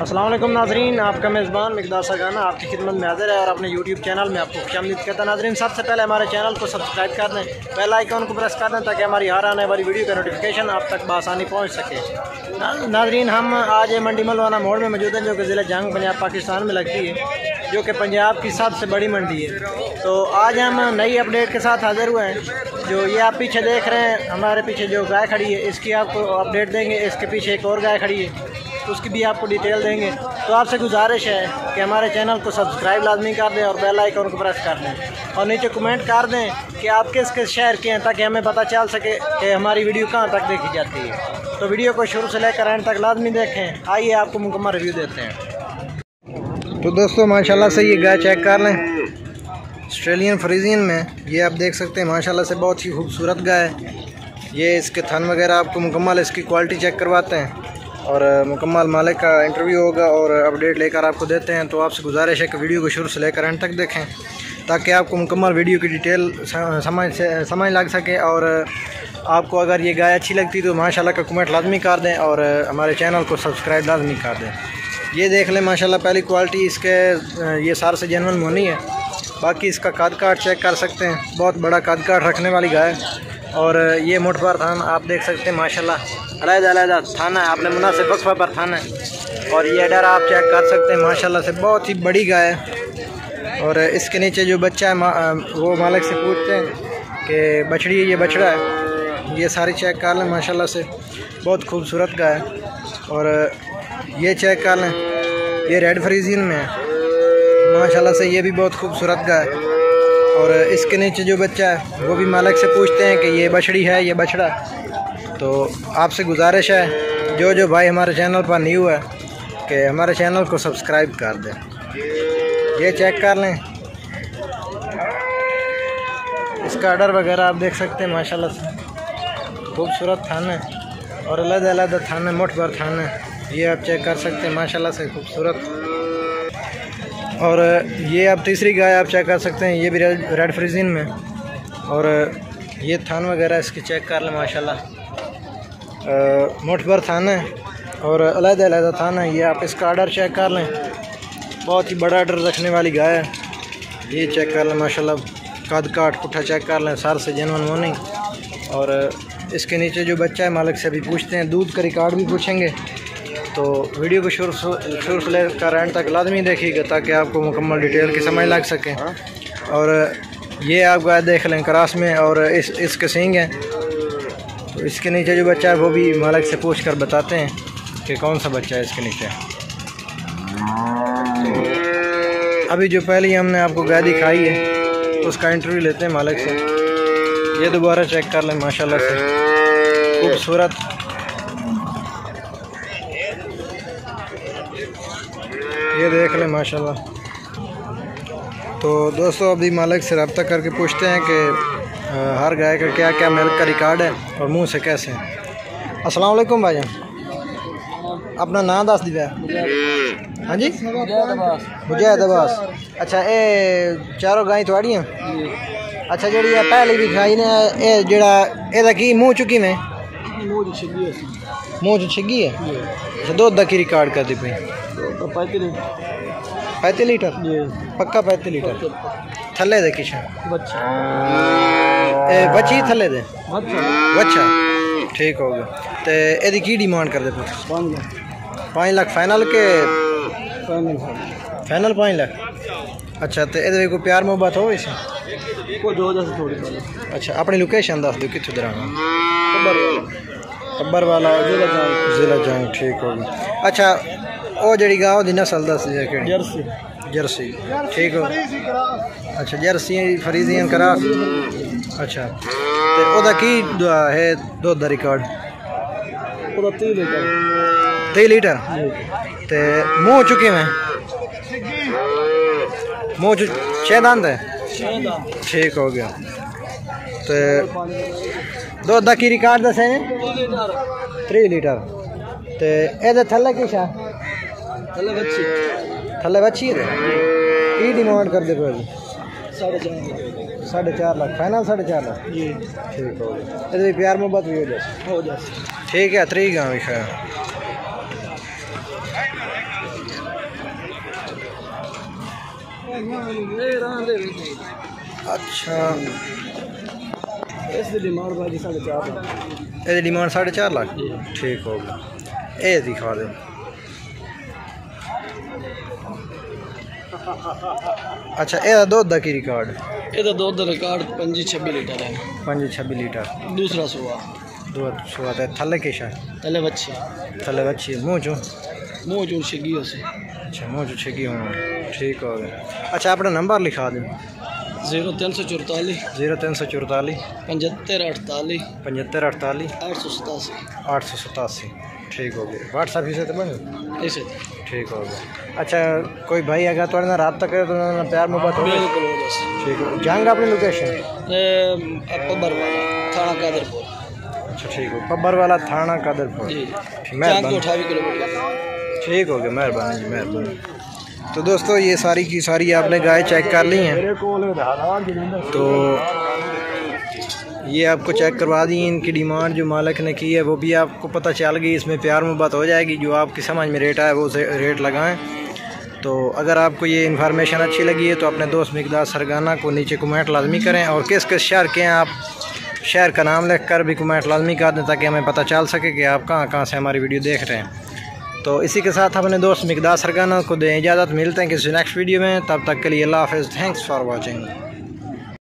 असलम नाजरीन, आपका मेज़बान मकदार सगाना आपकी खिदमत में हाजिर है और अपने यूट्यूब चैनल में आपको खुश आमदीद कहता नाजरीन, सबसे पहले हमारे चैनल को सब्सक्राइब कर दें बेल आइकन को प्रेस कर दें ताकि हमारी हर आने वाली वीडियो का नोटिफिकेशन आप तक बसानी पहुँच सके। नाजरीन, हम आज मंडी मलवाना मोड़ में मौजूद हैं, जो कि ज़िले जंग, पंजाब, पाकिस्तान में लगती है, जो कि पंजाब की सबसे बड़ी मंडी है। तो आज हम नई अपडेट के साथ हाजिर हुए हैं, जो ये आप पीछे देख रहे हैं, हमारे पीछे जो गाय खड़ी है, इसकी आपको अपडेट देंगे, इसके पीछे एक और गाय खड़ी है। उसकी भी आपको डिटेल देंगे। तो आपसे गुजारिश है कि हमारे चैनल को सब्सक्राइब लाजमी कर दें और बेल आइकन को प्रेस कर दें। और नीचे कमेंट कर दें कि आप किस किस शहर के हैं ताकि हमें पता चल सके कि हमारी वीडियो कहाँ तक देखी जाती है। तो वीडियो को शुरू से लेकर एंड तक लाजमी देखें। आइए आपको मुकम्मल रिव्यू देते हैं। तो दोस्तों, माशाल्लाह से ये गाय चेक कर लें। ऑस्ट्रेलियन फ्रीजियन में। ये आप देख सकते हैं, माशाल्लाह से बहुत ही खूबसूरत गाय है। ये इसके थन वगैरह आपको मुकम्मल इसकी क्वालिटी चेक करवाते हैं। और मुकम्मल मालिक का इंटरव्यू होगा और अपडेट लेकर आपको देते हैं। तो आपसे गुजारिश है कि वीडियो को शुरू से लेकर एंड तक देखें, ताकि आपको मुकम्मल वीडियो की डिटेल समझ समझ लग सके। और, आपको अगर ये गाय अच्छी लगती तो माशाल्लाह का कमेंट लाजमी कर दें और, हमारे चैनल को सब्सक्राइब लाजमी कर दें। ये देख लें, माशाल्लाह पहली क्वालिटी इसके ये सार से जनवन मोनी है। बाकी इसका कद काट चेक कर सकते हैं। बहुत बड़ा कद काट रखने वाली गाय। और ये मुठभर थान आप देख सकते हैं, माशाल्लाह। अलहदा थाना है। आपने मुनासिब वक्फा पर थाना है। और ये डर आप चेक कर सकते हैं, माशाल्लाह से बहुत ही बड़ी गाय है। और इसके नीचे जो बच्चा है वो मालिक से पूछते हैं कि, बछड़ी ये बछड़ा है? ये सारी चेक कर लें, माशाल्लाह से। बहुत खूबसूरत गाय है। और ये चेक कर लें, ये रेड फ्रीजिन में है। माशाल्लाह से ये भी बहुत खूबसूरत गाय है। और इसके नीचे जो बच्चा है, वो भी मालिक से पूछते हैं कि ये बछड़ी है, ये बछड़ा। तो आपसे गुजारिश है जो जो भाई हमारे चैनल पर न्यू है, कि हमारे चैनल को सब्सक्राइब कर दें। ये चेक कर लें। इसका आर्डर वगैरह आप देख सकते हैं, माशाल्लाह से। खूबसूरत थान है, और अलग अलग थान मुठ भर थान ये आप चेक कर सकते हैं, माशाल्लाह से खूबसूरत। और ये आप तीसरी गाय आप चेक कर सकते हैं, ये भी रेड फ्रीजिन में। और ये थान वगैरह इसकी चेक कर लें, माशाल्लाह। मुठ भर थाना है और अलहदा अलहदा थाना है, ये आप इसका आर्डर चेक कर लें। बहुत ही बड़ा आर्डर रखने वाली गाय है। ये चेक कर लें, माशाल्लाह, कद काट पुट्ठा चेक कर लें सार से जनवन मोनी और इसके नीचे जो बच्चा है, मालिक से अभी पूछते हैं, दूध का रिकॉर्ड भी पूछेंगे। तो वीडियो को शुरू शुरू से लेकर एंड तक लाजमी देखिएगा ताकि आपको मुकम्मल डिटेल की समझ लग सके। और ये आप गाय देख लें क्रास में और इस इसके सिंग हैं। तो इसके नीचे जो बच्चा है वो भी मालिक से पूछ कर बताते हैं कि कौन सा बच्चा है इसके नीचे। तो अभी जो पहले हमने आपको गाय दिखाई है उसका इंटरव्यू लेते हैं मालिक से। ये दोबारा चेक कर लें माशाल्लाह से। खूबसूरत ये देख लें माशाल्लाह। तो दोस्तों अभी मालिक से रब्ता करके पूछते हैं कि हर गाय का क्या क्या मिल्क का रिकॉर्ड है और मुँह से कैसे अस्सलाम वालेकुम भाई अपना नाम दस दिया हाँ जी? मुजाहिद अब्बास अच्छा ये चारों गाय थोड़ियाँ अच्छा जी पहली भी खाई ने जड़ा एदा की मुँह चुकी मैं? मुँह छिगी है अच्छा दुद्ध की रिकॉर्ड करती पी पैंती लीटर। पक्का पैंती लीटर? थले दे किश बची थले दे। अच्छा ठीक हो गया। तो यदि की डिमांड कर दे पाँच लाख। फाइनल के? फाइनल पाँच लाख? अच्छा तो ये कोई प्यार मोहब्बत हो इसे अच्छा अपनी लोकेशन दस दो कितों दर अब्बर वाला। जिला जंग। ठीक हो ਉਹ ਜਿਹੜੀ ਗਾਂ ਉਹਦੀ ਨਸਲ ਦੱਸ ਜੇ ਕਿਹੜੀ ਜਰਸੀ ਜਰਸੀ ਠੀਕ ਹੋ ਅੱਛਾ ਜਰਸੀ ਫਰੀਜ਼ੀਅਨ ਕਰਾਸ ਅੱਛਾ ਤੇ ਉਹਦਾ ਕੀ ਹੈ ਦੁੱਧ ਦਾ ਰਿਕਾਰਡ ਉਹਦਾ 30 ਲੀਟਰ 30 ਲੀਟਰ ਤੇ ਮੂੰਹ ਚੁੱਕੇ ਮੈਂ ਮੂੰਹ ਚ ਛੇ ਦੰਦ ਹੈ ਠੀਕ ਹੋ ਗਿਆ ਤੇ ਦੁੱਧ ਦਾ ਕੀ ਰਿਕਾਰਡ ਦੱਸੇ 3 ਲੀਟਰ ਤੇ ਇਹਦੇ ਥੱਲੇ ਕੀ ਸ਼ਾ थले थल्ले थले है की डिमांड कर दे भाजी साढ़े चार लाख। फाइनल साढ़े चार लाख? ठीक हो गया। प्यार मोहब्बत भी हो जाए। हो जाए। ठीक है त्री गाँव लिखा अच्छा। डिमांड साढ़े चार लाख। ठीक हो गया। ये दिखा दो। ਅੱਛਾ ਇਹਦਾ ਦੁੱਧ ਦਾ ਕੀ ਰਿਕਾਰਡ ਇਹਦਾ ਦੁੱਧ ਦਾ ਰਿਕਾਰਡ 25 26 ਲੀਟਰ ਹੈ 5 26 ਲੀਟਰ ਦੂਸਰਾ ਸੂਆ ਦੁੱਧ ਸੁਆ ਤੇ ਥੱਲੇ ਕਿਸ਼ਾ ਤਲੇ ਬੱਚੀ ਥੱਲੇ ਬੱਚੀ ਮੂੰਹ ਚੋਂ ਮੂੰਹ ਚੋਂ ਛਿੱਗੀ ਉਸੇ ਅੱਛਾ ਮੂੰਹ ਚੋਂ ਛਿੱਕੀ ਹੋਣਾ ਠੀਕ ਹੋ ਗਿਆ ਅੱਛਾ ਆਪਣਾ ਨੰਬਰ ਲਿਖਾ ਦਿਓ 0344 0344 7548 7548 887 887 ठीक हो गया। व्हाट्सअप ही से तो बन इसे ठीक हो गया। अच्छा कोई भाई अगर तो, तो ना रात तक तो ना प्यार मोहब्बत हो बिल्कुल ठीक है जाएँगे अपनी लोकेशन थाना कादरपुर अच्छा ठीक हो पब्बर वाला थाना कादरपुर अठावी किलोमीटर। ठीक हो गया मेहरबानी जी मेहरबानी। तो दोस्तों ये सारी की सारी आपने गाय चेक कर ली हैं। तो ये आपको चेक करवा दी, इनकी डिमांड जो मालिक ने की है, वो भी आपको पता चल गई, इसमें प्यार मोहब्बत हो जाएगी, जो आपकी समझ में रेट आए, वो से रेट लगाएँ। तो अगर आपको ये इन्फॉर्मेशन अच्छी लगी है तो अपने दोस्त मकदार सरगाना को नीचे कमेंट लाजमी करें, और किस किस शहर के हैं आप, शहर का नाम लिख कर भी कमेंट लाजमी कर दें, ताकि हमें पता चल सके कि आप कहाँ कहाँ से हमारी वीडियो देख रहे हैं। तो इसी के साथ अपने दोस्त मकदार सरगाना को दें इजाज़त, मिलते हैं किसी नेक्स्ट वीडियो में, तब तक के लिए अल्लाह हाफ़ थैंक्स फॉर वॉचिंग